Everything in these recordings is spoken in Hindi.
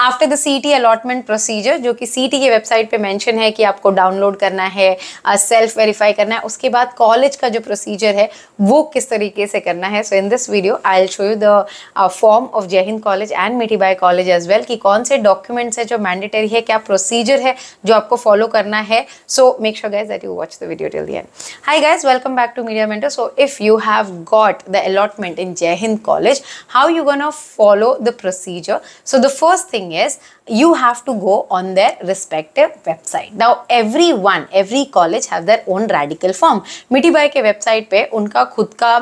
After the C T allotment procedure जो कि सी टी के वेबसाइट पे मेंशन है कि आपको डाउनलोड करना है सेल्फ वेरीफाई करना है, उसके बाद कॉलेज का जो प्रोसीजर है, वो किस तरीके से करना है? So in this video I'll show you the form of Jai Hind college and Mithibai college as well कि कौन से डॉक्यूमेंट्स है जो मैंडेटरी है, क्या प्रोसीजर है जो आपको फॉलो करना है। So make sure guys that you watch the video till the end hi guys welcome back to Media Mentor so if you have got the allotment in Jai Hind college how you gonna follow the procedure so the first thing is you have to go on their respective website. Now everyone, every college have their own radical form. मिटी के वेबसाइट पे उनका खुद का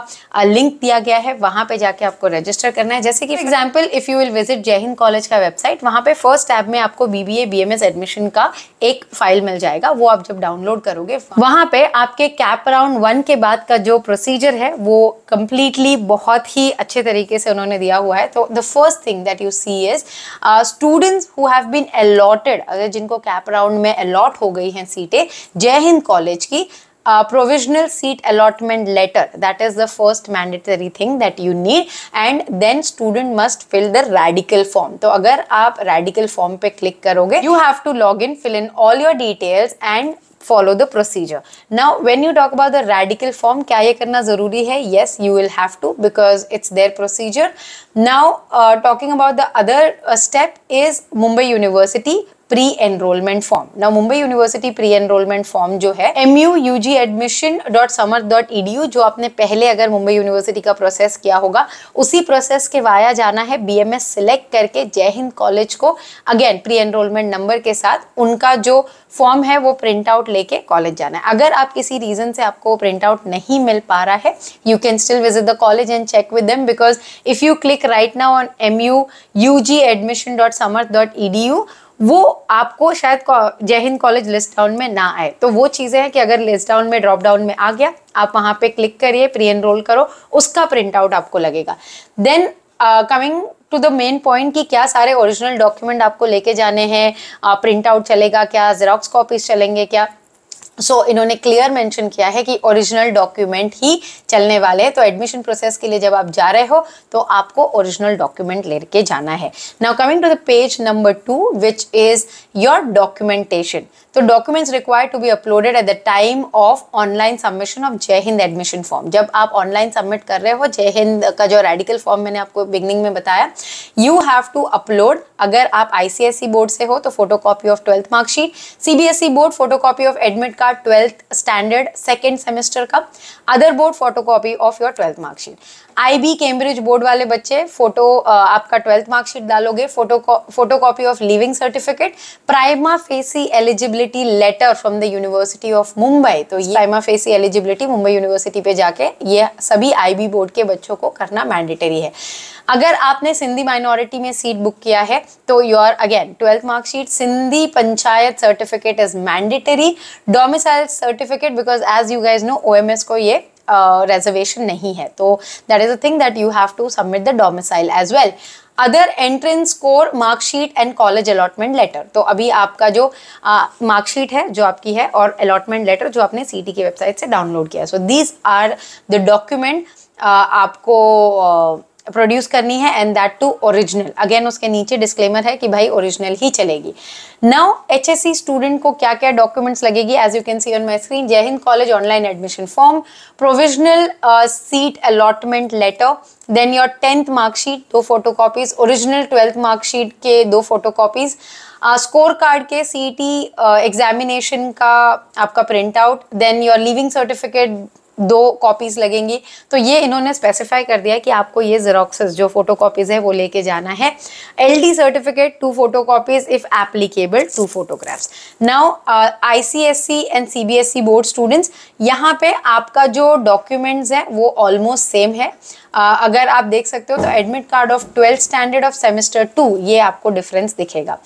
लिंक दिया गया है वहाँ पे जाके आपको रजिस्टर करना है जैसे कि for example if you will visit Jai Hind college का वेबसाइट वहाँ पे फ़र्स्ट टैब में आपको बीबीए बीएमएस एडमिशन का एक फ़ाइल मिल जाएगा वो आप जब डाउनलोड करोगे वहाँ पे आपके कैप अराउंड वन के बाद का जो प्रोसीजर है वो कंप्लीटली बहुत ही अच्छे तरीके से उन्होंने दिया हुआ है तो the first thing that you see is students who have been allotted अगर जिनको कैप राउंड में अलॉट हो गई हैं सीटें, जय हिंद कॉलेज की provisional seat allotment letter that is the first mandatory thing that you need and then student must fill the radical form तो अगर आप रेडिकल फॉर्म पे क्लिक करोगे you have to log in fill in all your details and follow the procedure now when you talk about the radical form kya ye karna zaruri hai yes you will have to because it's their procedure now uh, talking about the other uh, step is mumbai university pre enrollment form ना Mumbai university pre enrollment form जो है M U U G admission dot Samarth dot E D U जो आपने पहले अगर मुंबई यूनिवर्सिटी का प्रोसेस किया होगा, उसी प्रोसेस के वाया जाना है बी एम एस सिलेक्ट करके जय हिंद कॉलेज को अगेन प्री एनरोलमेंट नंबर के साथ उनका जो फॉर्म है, वो प्रिंट आउट लेके कॉलेज जाना है। अगर आप किसी रीजन से आपको प्रिंट आउट नहीं मिल पा रहा है you can still visit the college and check with them because if you click right now on M U U G admission dot Samarth dot E D U वो आपको शायद जय हिंद कॉलेज लिस्ट डाउन में ना आए। तो वो चीज़ें हैं कि अगर लिस्ट डाउन में, ड्रॉप डाउन में आ गया, आप वहाँ पे क्लिक करिए प्री एनरोल करो, उसका प्रिंट आउट आपको लगेगा। Then coming to the main point कि क्या सारे ओरिजिनल डॉक्यूमेंट आपको लेके जाने हैं प्रिंट आउट चलेगा क्या जेरोक्स कॉपीज चलेंगे क्या? सो so, इन्होंने क्लियर मेंशन किया है कि ओरिजिनल डॉक्यूमेंट ही चलने वाले हैं। तो एडमिशन प्रोसेस के लिए जब आप जा रहे हो तो आपको ओरिजिनल डॉक्यूमेंट लेके जाना है। Now coming to the page number two which is your documentation तो documents required to be uploaded at the time of online submission of Jai Hind admission form जब आप ऑनलाइन सबमिट कर रहे हो जय हिंद का जो रेडिकल फॉर्म मैंने आपको बिगनिंग में बताया यू हैव टू अपलोड अगर आप आईसीएसई बोर्ड से हो तो photo copy of twelfth marksheet CBSE board photo copy of admit card twelfth standard second semester का other board photo copy of your twelfth marksheet IB Cambridge board वाले बच्चे फ़ोटो आपका ट्वेल्थ मार्कशीट डालोगे photo photo copy of living certificate prima facie eligibility letter from the university of Mumbai तो ये prima facie eligibility Mumbai university पे जाके ये सभी आईबी बोर्ड के बच्चों को करना मैंडेटरी है। अगर आपने सिंधी माइनॉरिटी में सीट बुक किया है तो your again twelfth marksheet Sindhi panchayat certificate is mandatory domicile certificate because as you guys know ओ को ये रिजर्वेशन uh, नहीं है. तो that is a thing that you have to submit the domicile as well other entrance score marksheet and college allotment letter तो अभी आपका जो मार्कशीट uh, है जो आपकी है और अलॉटमेंट लेटर जो आपने सीटी की वेबसाइट से डाउनलोड किया so these are the document आपको uh, प्रोड्यूस करनी है and that too original again उसके नीचे डिस्क्लेमर है कि भाई ओरिजिनल ही चलेगी। नाउ एच स्टूडेंट को क्या क्या डॉक्यूमेंट्स लगेगी? As you can see on my screen Jai Hind college online admission form provisional seat allotment letter then your tenth marksheet दो photo copies original twelfth marksheet के दो फ़ोटो कॉपीज स्कोर कार्ड के सी टी एग्जामिनेशन का आपका print out then your living certificate दो कॉपीज लगेंगी। तो ये इन्होंने स्पेसिफाई कर दिया कि आपको ये जेरोक्सेस जो फ़ोटो कॉपीज है वो लेके जाना है। L D certificate two photo copies if applicable two photographs now I C S E and C B S E board students यहाँ पे आपका जो डॉक्यूमेंट्स है वो ऑलमोस्ट सेम है। अगर आप देख सकते हो तो admit card of twelfth standard of semester two ये आपको डिफरेंस दिखेगा।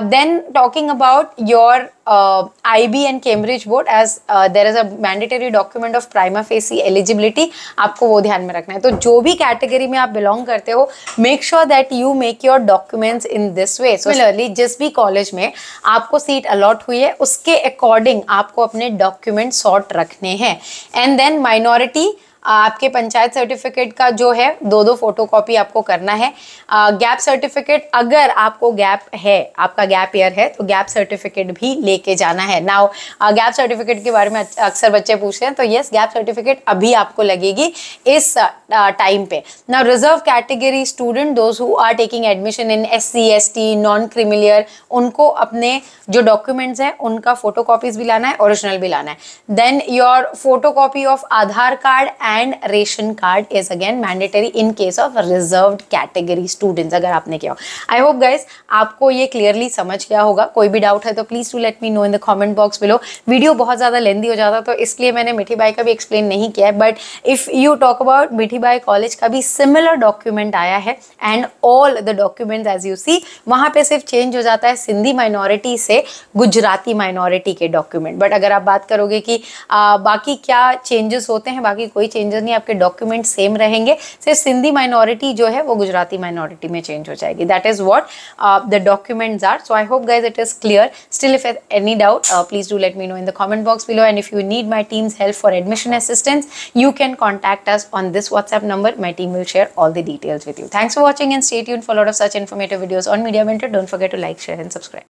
Then talking about your I B and Cambridge board as there is a mandatory document of prima facie eligibility आपको वो ध्यान में रखना है। तो जो भी कैटेगरी में आप बिलोंग करते हो make sure that you make your documents in this way similarly जिस भी कॉलेज में आपको सीट अलॉट हुई है उसके अकॉर्डिंग आपको अपने डॉक्यूमेंट सॉर्ट रखने हैं। एंड देन माइनॉरिटी आपके पंचायत सर्टिफिकेट का जो है दो दो फ़ोटो कॉपी आपको करना है। गैप सर्टिफिकेट अगर आपको गैप है, आपका गैप ईयर है तो गैप सर्टिफिकेट भी लेके जाना है। नाउ गैप सर्टिफिकेट के बारे में अक्सर बच्चे पूछते हैं तो यस गैप सर्टिफिकेट अभी आपको लगेगी इस टाइम पे। Now reserve category student those who are taking admission in S C S T non creamy layer उनको अपने जो डॉक्यूमेंट्स हैं, उनका फ़ोटो भी लाना है ओरिजिनल भी लाना है। Then your photo of Aadhaar card and ration card is again mandatory in case of reserve category students अगर आपने किया आई होप गाइज़ आपको ये क्लियरली समझ गया होगा। कोई भी डाउट है तो please to let me know in the comment box below video बहुत ज़्यादा लेंदी हो जाता तो इसलिए मैंने मिठी बाई का भी एक्सप्लेन नहीं किया है। But if you talk about Mithibai college का भी सिमिलर डॉक्यूमेंट आया है and all the document as you see वहाँ पे सिर्फ़ चेंज हो जाता है सिंधी माइनॉरिटी से गुजराती माइनॉरिटी के डॉक्यूमेंट बट अगर आप बात करोगे कि आ, बाकी क्या चेंजेस होते हैं बाकी कोई चेंजेस नहीं, आपके डॉक्यूमेंट सेम रहेंगे। सिर्फ़ सिंधी माइनॉरिटी जो है, वो गुजराती माइनॉरिटी में चेंज हो जाएगी। That is what the documents are so I hope guys it is clear still if any doubt please do let me know in the comment box below and if you need my teams help for admission assistance you can contact us on this WhatsApp number my team will share all the details with you thanks for watching and stay यून followed such informative videos on Media Mentor don't forget to like share and subscribe